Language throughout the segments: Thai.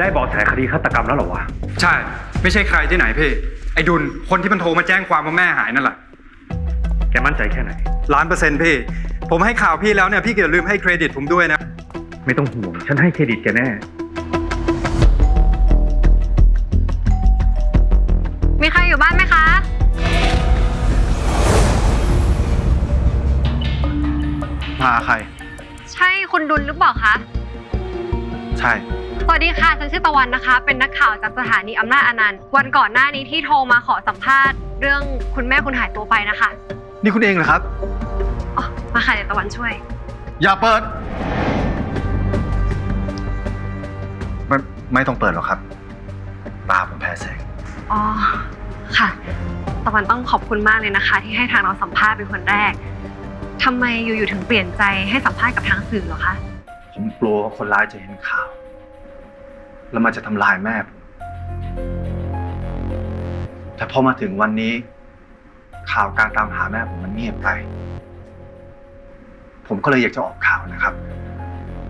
ได้เบอกแสคดีฆาตกรรมแล้วเหรอวะ ใช่ ไม่ใช่ใครที่ไหนพี่ ไอ้ดุล คนที่มันโทรมาแจ้งความว่าแม่หายนั่นแหละ แกมั่นใจแค่ไหน ล้านเปอร์เซ็นต์พี่ ผมให้ข่าวพี่แล้วเนี่ยพี่อย่าลืมให้เครดิตผมด้วยนะ ไม่ต้องห่วง ฉันให้เครดิตแกแน่ มีใครอยู่บ้านไหมคะมาใคร ใช่คุณดุลหรือเปล่าคะ ใช่ สวัสดีค่ะ ฉันชื่อตะวันนะคะ เป็นนักข่าวจากสถานีอำนาจอนันต์ วันก่อนหน้านี้ที่โทรมาขอสัมภาษณ์ เรื่องคุณแม่คุณหายตัวไปนะคะ นี่คุณเองเหรอครับ อ๋อ มาค่ะเดี๋ยวตะวันช่วย อย่าเปิด ไม่ไม่ต้องเปิดหรอกครับ ตาผมแพ้แสง อ๋อ ค่ะ ตะวันต้องขอบคุณมากเลยนะคะ ที่ให้ทางเราสัมภาษณ์เป็นคนแรกทำไมอยู่ๆถึงเปลี่ยนใจให้สัมภาษณ์กับทางสื่อเหรอคะ ผมกลัวว่าคนร้ายจะเห็นข่าว แล้วมันจะทำลายแม่ผมแต่พอมาถึงวันนี้ ข่าวการตามหาแม่ผมมันเงียบไป ผมก็เลยอยากจะออกข่าวนะครับ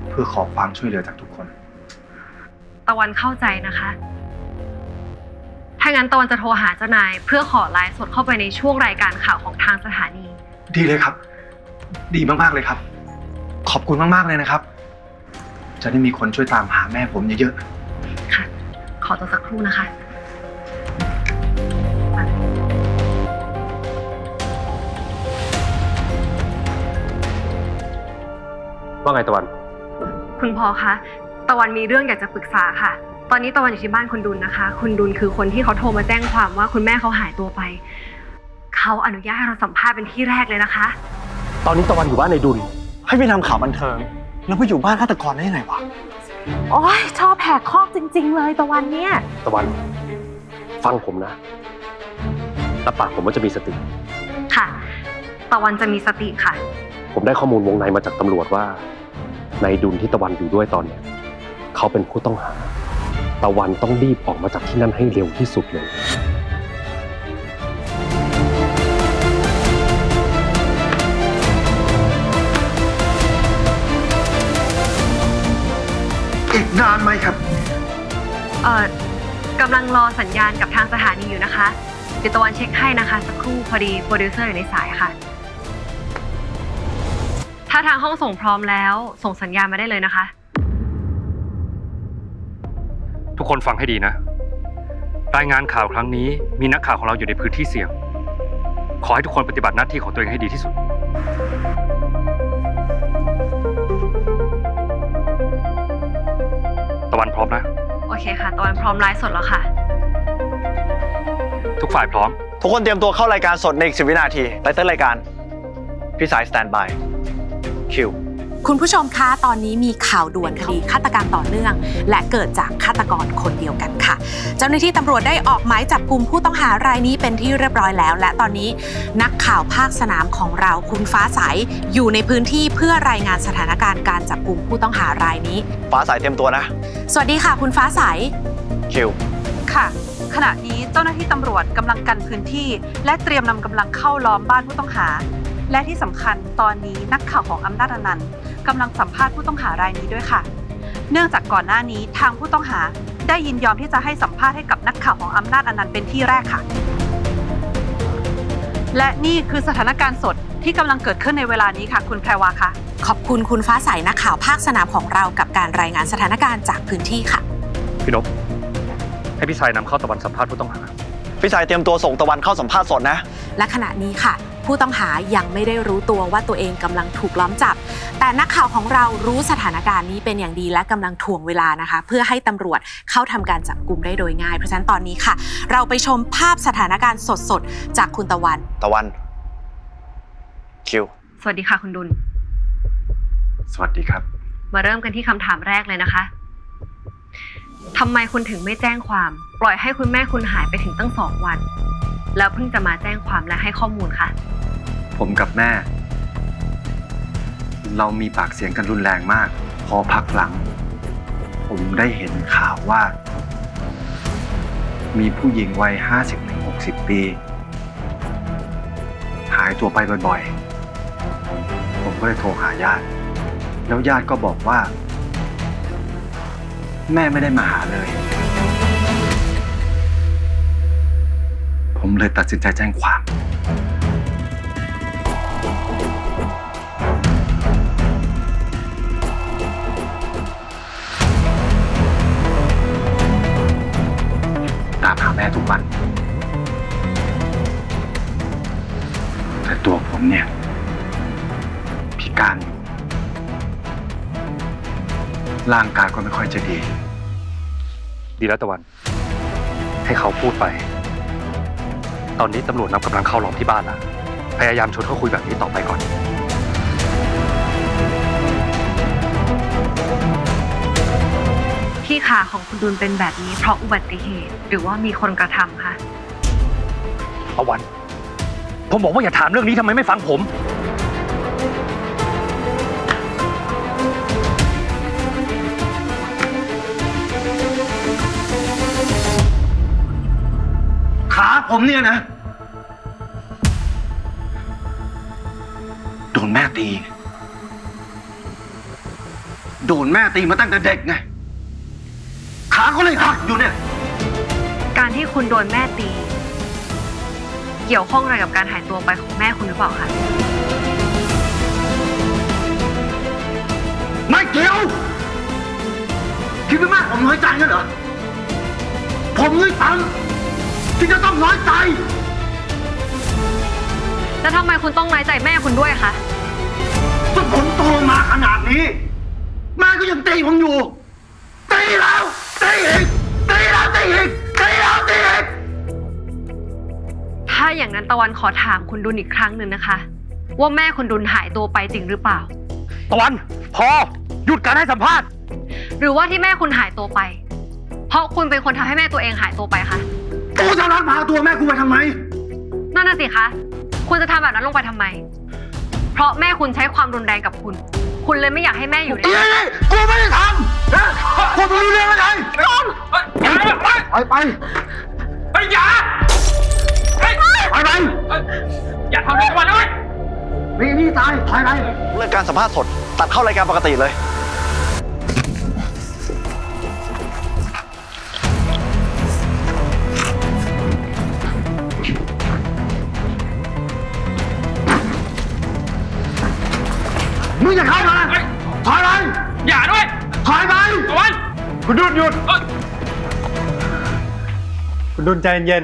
เพื่อขอความช่วยเหลือจากทุกคน ตะวันเข้าใจนะคะ ถ้างั้นตะวันจะโทรหาเจ้านาย เพื่อขอไลฟ์สดเข้าไปในช่วงรายการข่าวของทางสถานี ดีเลยครับ ดีมากๆเลยครับ ขอบคุณมากๆเลยนะครับ จะได้มีคนช่วยตามหาแม่ผมเยอะค่ะข อตัวสักครู่นะคะว่าไงตะวัน คุณพอคะตะวันมีเรื่องอยากจะปรึกษาค่ะ ตอนนี้ตะวันอยู่ที่บ้านคุณดุลนะคะ คุณดุลคือคนที่เขาโทรมาแจ้งความว่าคุณแม่เขาหายตัวไป เขาอนุญาตให้เราสัมภาษณ์เป็นที่แรกเลยนะคะ ตอนนี้ตะวันอยู่บ้านในดุล ให้ไปทำข่าวบันเทิง แล้วไปอยู่บ้านฆาตกรได้ยังไงวะ โอ้ยชอบแหกคอกจริง ๆ เลยตะวันเนี่ย ตะวัน ฟังผมนะรับปากผมว่าจะมีสติ ค่ะ ตะวันจะมีสติค่ะ ผมได้ข้อมูลวงในมาจากตำรวจว่า ในดุลที่ตะวันอยู่ด้วยตอนเนี้ยเขาเป็นผู้ต้องหา ตะวันต้องรีบออกมาจากที่นั่นให้เร็วที่สุดเลย นานไหมครับ เอ่อกำลังรอสัญญาณกับทางสถานีอยู่นะคะ เดี๋ยวตะวันเช็คให้นะคะ สักครู่พอดีโปรดิวเซอร์อยู่ในสายค่ะ ถ้าทางห้องส่งพร้อมแล้ว ส่งสัญญาณมาได้เลยนะคะ ทุกคนฟังให้ดีนะ รายงานข่าวครั้งนี้มีนักข่าวของเราอยู่ในพื้นที่เสี่ยง ขอให้ทุกคนปฏิบัติหน้าที่ของตัวเองให้ดีที่สุด วันพร้อมนะ โอเคค่ะ ตะวันพร้อมไลฟ์สดแล้วค่ะ ทุกฝ่ายพร้อม ทุกคนเตรียมตัวเข้ารายการสดในอีกสิวินาทีไตเติ้ลรายการ พี่สายสแตนบายคิวคุณผู้ชมคะ ตอนนี้มีข่าวด่วนคดีฆาตกรรมต่อเนื่อง และเกิดจากฆาตกรคนเดียวกันค่ะเจ้าหน้าที่ตำรวจได้ออกหมายจับกลุ่มผู้ต้องหารายนี้เป็นที่เรียบร้อยแล้ว และตอนนี้นักข่าวภาคสนามของเราคุณฟ้าใสอยู่ในพื้นที่เพื่อรายงานสถานการณ์การจับกลุ่มผู้ต้องหารายนี้ ฟ้าสายเตรียมตัวนะ สวัสดีค่ะ คุณฟ้าใสคิวค่ะ ขณะนี้เจ้าหน้าที่ตำรวจกำลังกันพื้นที่ และเตรียมนำกำลังเข้าล้อมบ้านผู้ต้องหา และที่สำคัญตอนนี้นักข่าวของอำนาจอนันต์กำลังสัมภาษณ์ผู้ต้องหารายนี้ด้วยค่ะ เนื่องจากก่อนหน้านี้ทางผู้ต้องหา ได้ยินยอมที่จะให้สัมภาษณ์ให้กับนักข่าวของอำนาจอนันต์เป็นที่แรกค่ะ และนี่คือสถานการณ์สดที่กำลังเกิดขึ้นในเวลานี้ค่ะ คุณแพรวาค่ะ ขอบคุณคุณฟ้าใสนักข่าวภาคสนามของเรากับการรายงานสถานการณ์จากพื้นที่ค่ะ พี่นพให้พี่ชายนำเข้าตะวันสัมภาษณ์ผู้ต้องหาพี่สายเตรียมตัวส่งตะวันเข้าสัมภาษณ์สดนะ และขณะนี้ค่ะ ผู้ต้องหายังไม่ได้รู้ตัวว่าตัวเองกำลังถูกล้อมจับ แต่นักข่าวของเรารู้สถานการณ์นี้เป็นอย่างดีและกำลังถ่วงเวลานะคะ เพื่อให้ตำรวจเข้าทำการจับกลุ่มได้โดยง่าย เพราะฉะนั้นตอนนี้ค่ะ เราไปชมภาพสถานการณ์สดๆ จากคุณตะวัน ตะวัน คิว สวัสดีค่ะคุณดุล สวัสดีครับ มาเริ่มกันที่คำถามแรกเลยนะคะทำไมคุณถึงไม่แจ้งความ ปล่อยให้คุณแม่คุณหายไปถึงตั้งสองวัน แล้วเพิ่งจะมาแจ้งความและให้ข้อมูลคะผมกับแม่ เรามีปากเสียงกันรุนแรงมาก พอพักหลัง ผมได้เห็นข่าวว่า มีผู้หญิงวัย 50-60 ปี หายตัวไปบ่อยๆ ผมก็เลยโทรหาญาติ แล้วญาติก็บอกว่า แม่ไม่ได้มาหาเลย เลยตัดสินใจแจ้งความ ตามหาแม่ทุกวัน แต่ตัวผมเนี่ย พิการอยู่ ร่างกายก็ไม่ค่อยจะดี ดีแล้วตะวัน ให้เขาพูดไป ตอนนี้ตำรวจนำกำลังเข้าล้อมที่บ้านแล้วพยายามชวนเขาคุยแบบนี้ต่อไปก่อน ที่ขาของคุณดุลเป็นแบบนี้เพราะอุบัติเหตุ หรือว่ามีคนกระทำคะตะวัน ผมบอกว่าอย่าถามเรื่องนี้ทำไมไม่ฟังผม ผมเนี่ยนะ โดนแม่ตีไงโดนแม่ตีมาตั้งแต่เด็กไง ขาก็เลยหักอยู่เนี่ย การที่คุณโดนแม่ตี เกี่ยวข้องอะไรกับการหายตัวไปของแม่คุณหรือเปล่าคะ ไม่เกี่ยว คิดว่าแม่ผมน้อยใจงั้นเหรอ ผมเลยตัง ที่จะต้องน้อยใจ แล้วทำไมคุณต้องน้อยใจแม่คุณด้วยคะจนผมโตมาขนาดนี้แม่ก็ยังตีผมอยู่ตีแล้วตีอีกตีแล้วตีอีกตีแล้วตีอีกถ้าอย่างนั้นตะวันขอถามคุณดุลอีกครั้งหนึ่งนะคะ ว่าแม่คุณดุลหายตัวไปจริงหรือเปล่า ตะวันพอหยุดการให้สัมภาษณ์ หรือว่าที่แม่คุณหายตัวไป เพราะคุณเป็นคนทำให้แม่ตัวเองหายตัวไปคะ กูจะรักพาตัวแม่กูไปทำไม นั่นน่ะสิคะ คุณจะทำแบบนั้นลงไปทำไม เพราะแม่คุณใช้ความรุนแรงกับคุณ คุณเลยไม่อยากให้แม่อยู่ในเอ้ยกูไม่ได้ทำนะกูไม่รู้เรื่องอะไรไปไปเฮ้ยอย่าไปไปอย่าทำอะไรตะวันเลยนี่นี่ตายถอยไป เรื่องการสัมภาษณ์สด ตัดเข้ารายการปกติเลย มึงอย่าเข้ามาถอยไปอย่าด้วยถอยไปตะวัน คุณดุลหยุด คุณดุลใจเย็น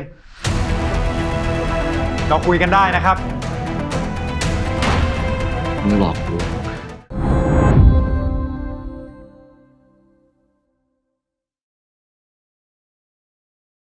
ๆเราคุยกันได้นะครับมึงหลอกกู